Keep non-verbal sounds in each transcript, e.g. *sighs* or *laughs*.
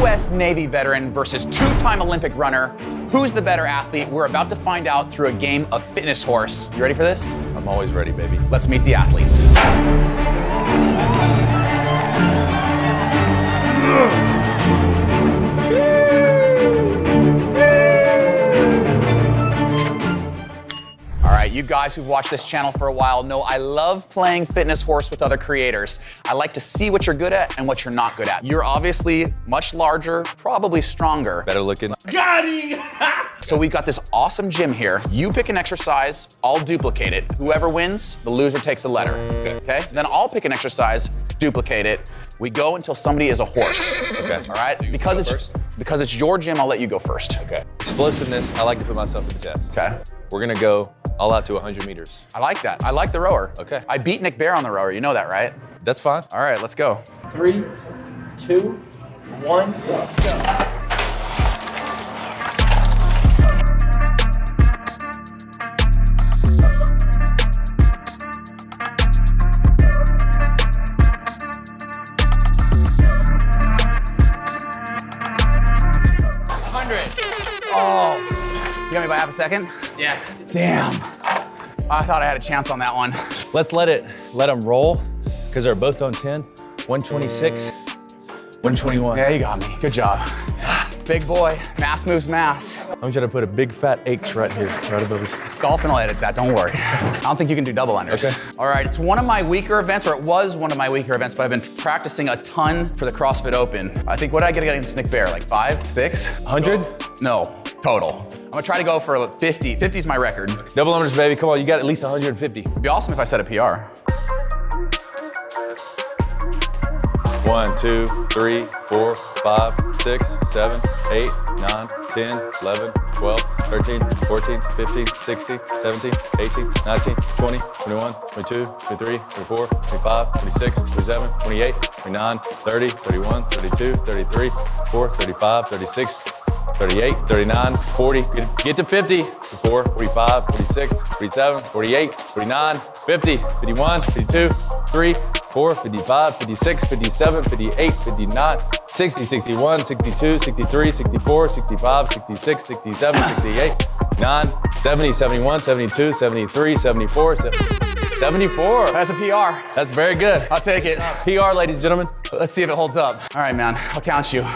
U.S. Navy veteran versus two-time Olympic runner. Who's the better athlete? We're about to find out through a game of fitness horse. You ready for this? I'm always ready, baby. Let's meet the athletes. You guys who've watched this channel for a while know I love playing fitness horse with other creators. I like to see what you're good at and what you're not good at. You're obviously much larger, probably stronger. Better looking. *laughs* *laughs* So we've got this awesome gym here. You pick an exercise, I'll duplicate it. Whoever wins, the loser takes a letter. Okay. Then I'll pick an exercise, duplicate it. We go until somebody is a horse. Okay. All right. So because it's first? because it's your gym, I'll let you go first. Okay. Explosiveness, I like to put myself to the test. Okay. We're gonna go all out to 100 meters. I like that. I like the rower. Okay. I beat Nick Bare on the rower. You know that, right? That's fine. All right, let's go. Three, two, one, go. Hundred. Oh. You got me by half a second? Yeah. Damn. I thought I had a chance on that one. Let's let it, let them roll, because they're both on 10. 126, 121. Yeah, you got me. Good job. Big boy. Mass moves mass. I'm trying to put a big fat H right here, right above his. Dolphin will edit that, don't worry. I don't think you can do double unders. Okay. All right, it's one of my weaker events, or it was one of my weaker events, but I've been practicing a ton for the CrossFit Open. I think, what did I get against Nick Bare? Like five, six? 100? No, total. I'm gonna try to go for 50. 50 is my record. Double numbers, baby. Come on, you got at least 150. It'd be awesome if I set a PR. One, two, three, four, five, six, seven, eight, nine, 10, 11, 12, 13, 14, 15, 16, 17, 18, 19, 20, 21, 22, 23, 24, 25, 26, 27, 28, 29, 30, 31, 32, 33, 34, 35, 36, 38, 39, 40, get, get to 50, 44, 45, 46, 47, 48, 49, 50, 51, 52, 3, 4, 55, 56, 57, 58, 59, 60, 61, 62, 63, 64, 65, 66, 67, 68, 9, 70, 71, 72, 73, 74, 74. That's a PR. That's very good. I'll take it. PR, ladies and gentlemen. Let's see if it holds up. All right, man, I'll count you.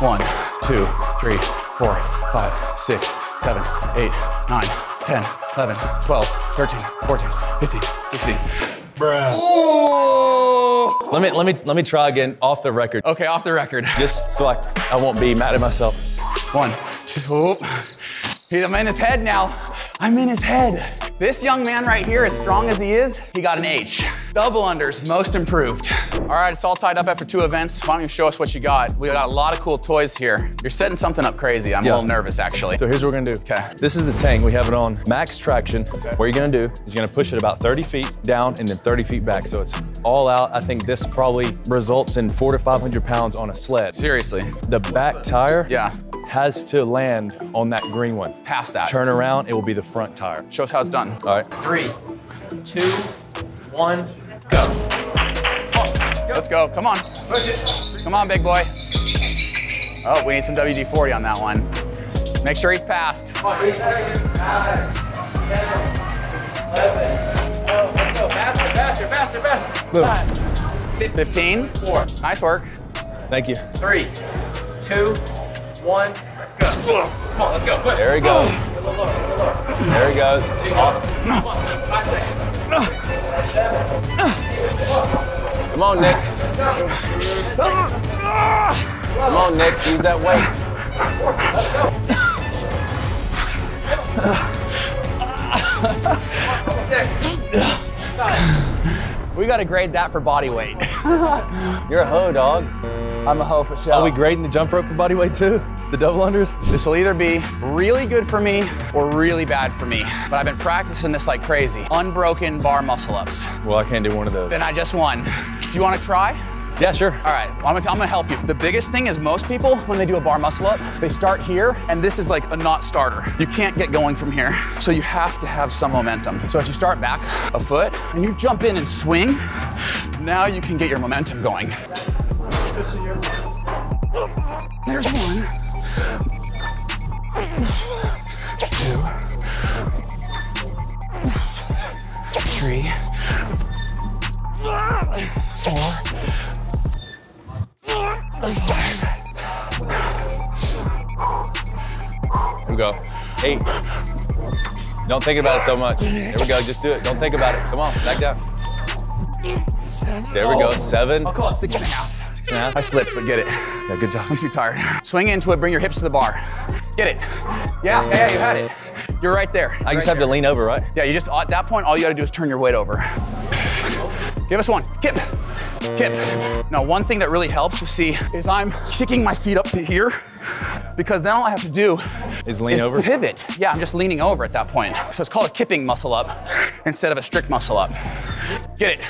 One, two, three, four, five, six, seven, eight, nine, 10, 11, 12, 13, 14, 15, 16. Ooh. Let me let me let me try again off the record. Okay, off the record. Just so I, I won't be mad at myself. One, two. I'm in his head now. I'm in his head. This young man right here, as strong as he is, he got an H. Double unders, most improved. All right, it's all tied up after two events. Why don't you show us what you got? We got a lot of cool toys here. You're setting something up crazy. I'm Yeah. a little nervous, actually. So here's what we're gonna do. Okay. This is the tank. We have it on max traction. What you're gonna do is you're gonna push it about 30 feet down and then 30 feet back. So it's all out. I think this probably results in four to 500 pounds on a sled. Seriously. The back tire Yeah, has to land on that green one. past that. Turn around, it will be the front tire. Show us how it's done. All right. Three, two, one, go. Let's go. Come on. Come on, big boy. Oh, we need some WD-40 on that one. Make sure he's passed. Faster, faster, faster. 15. Four, Nice work. Thank you. three, two, one, go. Come on, let's go. There he goes. Oh. There he goes. Come on, Nick. Come on, Nick. Use that weight. We gotta grade that for body weight. You're a hoe, dog. I'm a hoe for show. Are we grading the jump rope for body weight too? The double unders? This will either be really good for me or really bad for me. But I've been practicing this like crazy. Unbroken bar muscle ups. Well, I can't do one of those. Then I just won. Do you wanna try? Yeah, sure. All right, I'm gonna, I'm gonna help you. The biggest thing is most people, when they do a bar muscle up, they start here, and this is like a not starter. You can't get going from here. So you have to have some momentum. So if you start back a foot and you jump in and swing, now you can get your momentum going. There's one. Two. Three. Four. Here we go. Eight. Don't think about it so much. There we go. Just do it. Don't think about it. Come on, back down. There we go. Seven. I'll call it six and a half. Six and a half. I slipped, but get it. Yeah, good job. I'm too tired. Swing into it, bring your hips to the bar. Get it. Yeah, yeah, yeah, you had it. You're right there. I just have to lean over, right? Yeah, you just, at that point, all you gotta do is turn your weight over. Give us one. Kip. Kip. Now, one thing that really helps, you see, is I'm kicking my feet up to here because then all I have to do Is lean is over? pivot. Yeah, I'm just leaning over at that point. So it's called a kipping muscle up instead of a strict muscle up. Get it.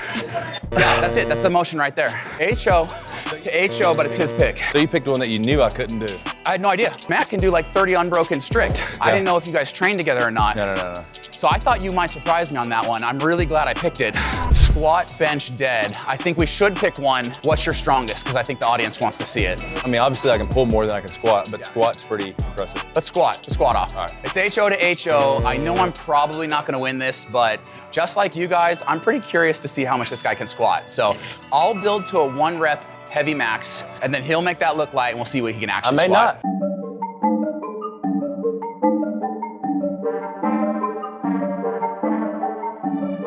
Yeah, that's it. That's the motion right there. HO to HO, but it's his pick. So you picked one that you knew I couldn't do. I had no idea. Matt can do like 30 unbroken strict. I didn't know if you guys trained together or not. No, no, no, no. So I thought you might surprise me on that one. I'm really glad I picked it. Squat, bench, dead. I think we should pick one. What's your strongest? Because I think the audience wants to see it. I mean, obviously I can pull more than I can squat, but squat's pretty impressive. Let's squat. Just squat off. All right. It's HO to HO. I know I'm probably not going to win this, but just like you guys, I'm pretty curious to see how much this guy can squat. So I'll build to a one rep heavy max, and then he'll make that look light, and we'll see what he can I actually may squat. not.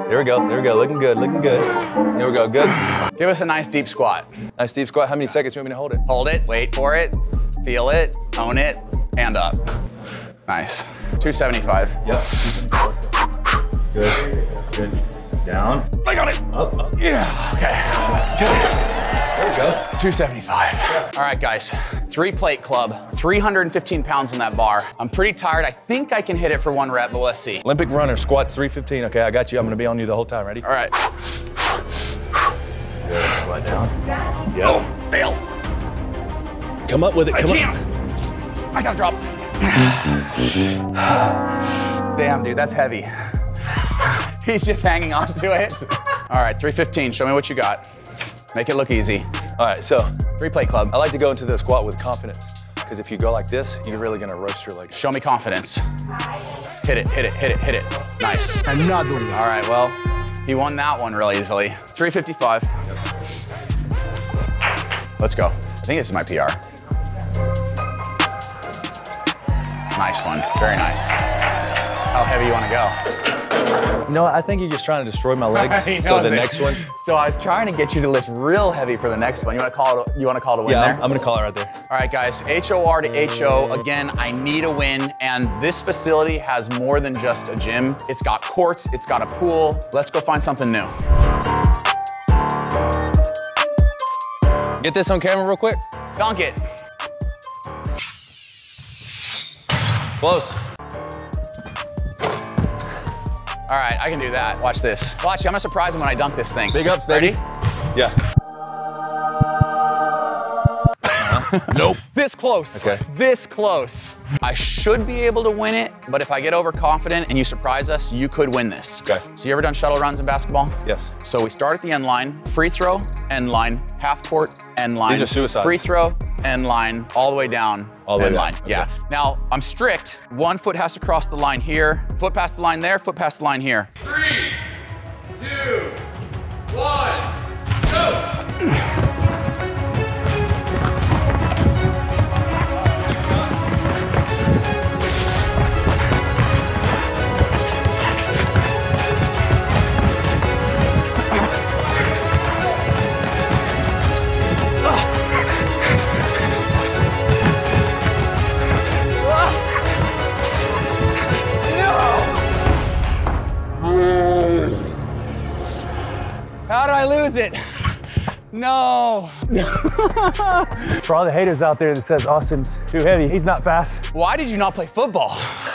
There we go. There we go. Looking good. Looking good. There we go. Good. Give us a nice deep squat. Nice deep squat. How many seconds do you want me to hold it? Hold it, wait for it, feel it, own it, hand up. Nice. 275. Yep. Good. Good. Down. I got it. Up. Up. Yeah, okay. Good. There we go. 275. All right, guys. Three plate club, 315 pounds on that bar. I'm pretty tired. I think I can hit it for one rep, but let's see. Olympic runner squats 315. Okay, I got you. I'm gonna be on you the whole time. Ready? All right. Good. Squat down. Oh, fail. Come up with it. I Come can't. I gotta drop. *sighs* Damn, dude, that's heavy. *sighs* He's just hanging on to it. All right, 315. Show me what you got. Make it look easy. All right. So Three plate club. I like to go into the squat with confidence because if you go like this, you're really gonna roast your legs. Show me confidence. Hit it, hit it, hit it, hit it. Nice. Another one. All right, well, he won that one real easily. 355. Yep. Let's go. I think this is my PR. Nice one. Very nice. How heavy you want to go? You know, what? I think you're just trying to destroy my legs. *laughs* So the it. next one, *laughs* So I was trying to get you to lift real heavy for the next one. You want to call it? You want to call it a win yeah, there? I'm, I'm gonna call it right there. All right, guys, HOR to HO. Again, I need a win, and this facility has more than just a gym. It's got courts, it's got a pool. Let's go find something new. Get this on camera real quick. Dunk it. Close. All right, I can do that. Watch this. Watch, I'm gonna surprise him when I dunk this thing. Big ups, baby. Ready? Yeah. Uh-huh. Nope. *laughs* This close. Okay. This close. I should be able to win it, but if I get overconfident and you surprise us, you could win this. Okay. So you ever done shuttle runs in basketball? Yes. So we start at the end line, free throw, end line, half court, end line. These are suicides. Free throw, end line, all the way down, All the way end down, line. Yeah. Now, I'm strict. One foot has to cross the line here, foot past the line there, foot past the line here. Three, two, one, go! No. Oh. *laughs* For all the haters out there that says Austen's too heavy, he's not fast. Why did you not play football?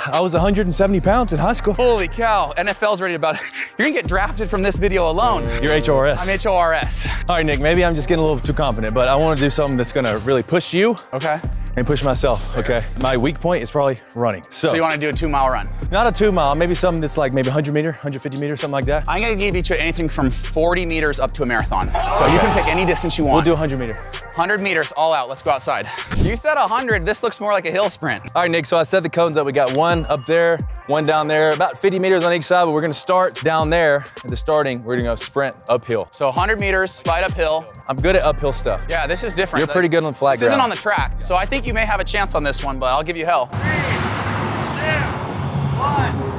I was 170 pounds in high school. Holy cow. NFL's ready about it. *laughs* You're gonna get drafted from this video alone. You're HORS. I'm HORS. All right, Nick, maybe I'm just getting a little too confident, but I want to do something that's going to really push you Okay. And push myself, okay? My weak point is probably running. So, So you want to do a two mile run? not a two mile, maybe something that's like maybe 100 meter, 150 meter, something like that. I'm gonna give you anything from 40 meters up to a marathon. So you can pick any distance you want. We'll do 100 meter. 100 meters, all out. Let's go outside. You said 100. This looks more like a hill sprint. All right, Nick, so I set the cones up. We got one up there, one down there, about 50 meters on each side, but we're gonna start down there at the starting. We're gonna go sprint uphill. So 100 meters, slide uphill. I'm good at uphill stuff. Yeah, this is different. You're pretty good on flat This isn't on the track, so I think you may have a chance on this one, but I'll give you hell. You had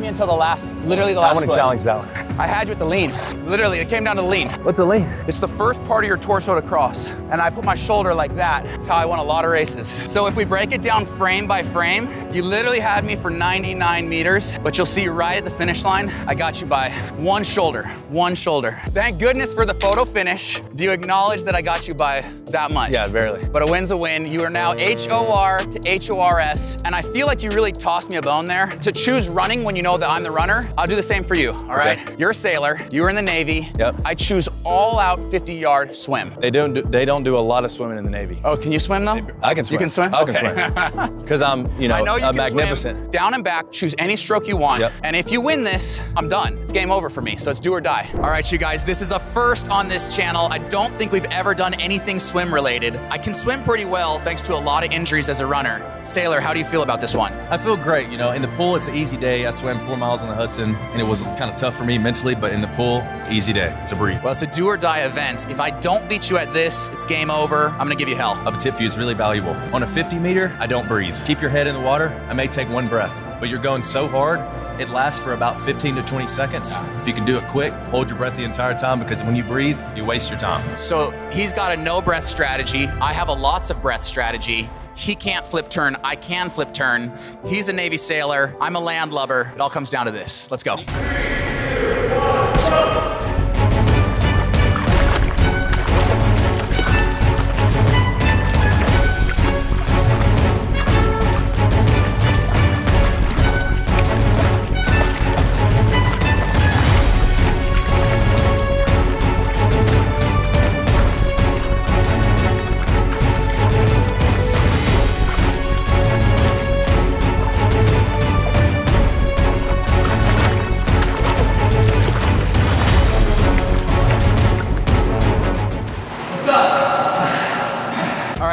me until the last, literally the last I want to challenge that one. I had you at the lean. Literally, it came down to the lean. What's a lean? It's the first part of your torso to cross. And I put my shoulder like that. That's how I won a lot of races. So if we break it down frame by frame, you literally had me for 99 meters, but you'll see right at the finish line, I got you by one shoulder, one shoulder. Thank goodness for the photo finish. Do you acknowledge that I got you by that much? Yeah, barely. But a win's a win. You are now HOR to HORS. And I feel like you really tossed me a bone there. To choose running when you know that I'm the runner, I'll do the same for you, all right? Okay. You're a sailor, you were in the Navy. Yep. I choose all out 50 yard swim. They don't do, they don't do a lot of swimming in the Navy. Oh, can you swim though? I can swim. You can swim? I Okay. can swim. *laughs* Because I'm, you know, I know you a can magnificent. swim down and back, choose any stroke you want. Yep. And if you win this, I'm done. It's game over for me, so it's do or die. All right, you guys, this is a first on this channel. I don't think we've ever done anything swim related. I can swim pretty well thanks to a lot of injuries as a runner. Sailor, how do you feel about this one? I feel great. You know, in the pool, it's an easy day. I swam four miles on the Hudson, and it was kind of tough for me mentally, but in the pool, easy day. It's a breeze. Well, it's a do or die event. If I don't beat you at this, it's game over. I'm gonna give you hell. I have a tip for you, it's really valuable. On a 50 meter, I don't breathe. Keep your head in the water. I may take one breath, but you're going so hard, it lasts for about 15 to 20 seconds. If you can do it quick, hold your breath the entire time because when you breathe, you waste your time. So he's got a no breath strategy. I have a lots of breath strategy. He can't flip turn. I can flip turn. He's a Navy sailor. I'm a landlubber. It all comes down to this. Let's go. All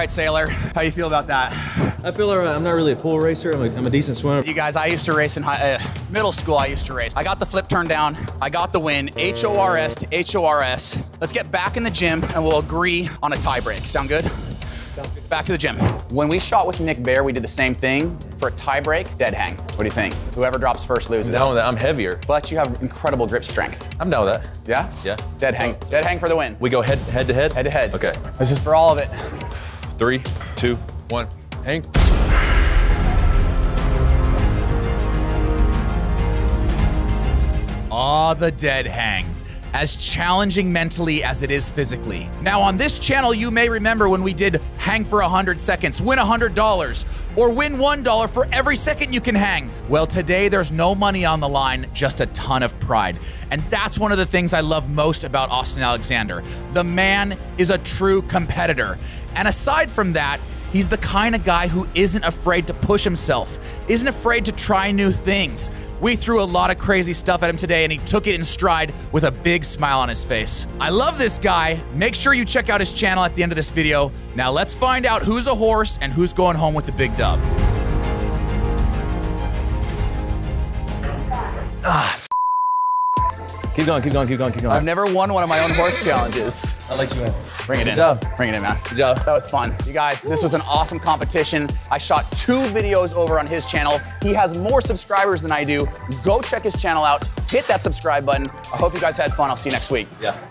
right, sailor. How you feel about that? I feel all right. I'm not really a pool racer. I'm a, I'm a decent swimmer. You guys, I used to race in high, uh, middle school. I used to race. I got the flip turned down. I got the win. HORS to HORS. Let's get back in the gym and we'll agree on a tie break. Sound good? Back to the gym. When we shot with Nick Bare, we did the same thing. For a tie break, dead hang. What do you think? Whoever drops first loses. Down with that. I'm heavier. But you have incredible grip strength. I'm down with that. Yeah? Yeah. Dead hang. Dead hang for the win. We go head head to head. Head to head. Okay. This is for all of it. Three, two, one. Hang. Ah, the dead hang. As challenging mentally as it is physically. Now, on this channel, you may remember when we did hang for 100 seconds, win $100, or win $1 for every second you can hang. Well, today there's no money on the line, just a ton of pride. And that's one of the things I love most about Austen Alexander. The man is a true competitor. And aside from that, He's the kind of guy who isn't afraid to push himself, isn't afraid to try new things. We threw a lot of crazy stuff at him today and he took it in stride with a big smile on his face. I love this guy. Make sure you check out his channel at the end of this video. Now let's find out who's a horse and who's going home with the big dub. Ah, Keep going, keep going, keep going, keep going. I've never won one of my own horse challenges. I'll let you in. Bring it Good in. job. Bring it in, man. Good job. That was fun. You guys, this was an awesome competition. I shot two videos over on his channel. He has more subscribers than I do. Go check his channel out. Hit that subscribe button. I hope you guys had fun. I'll see you next week. Yeah.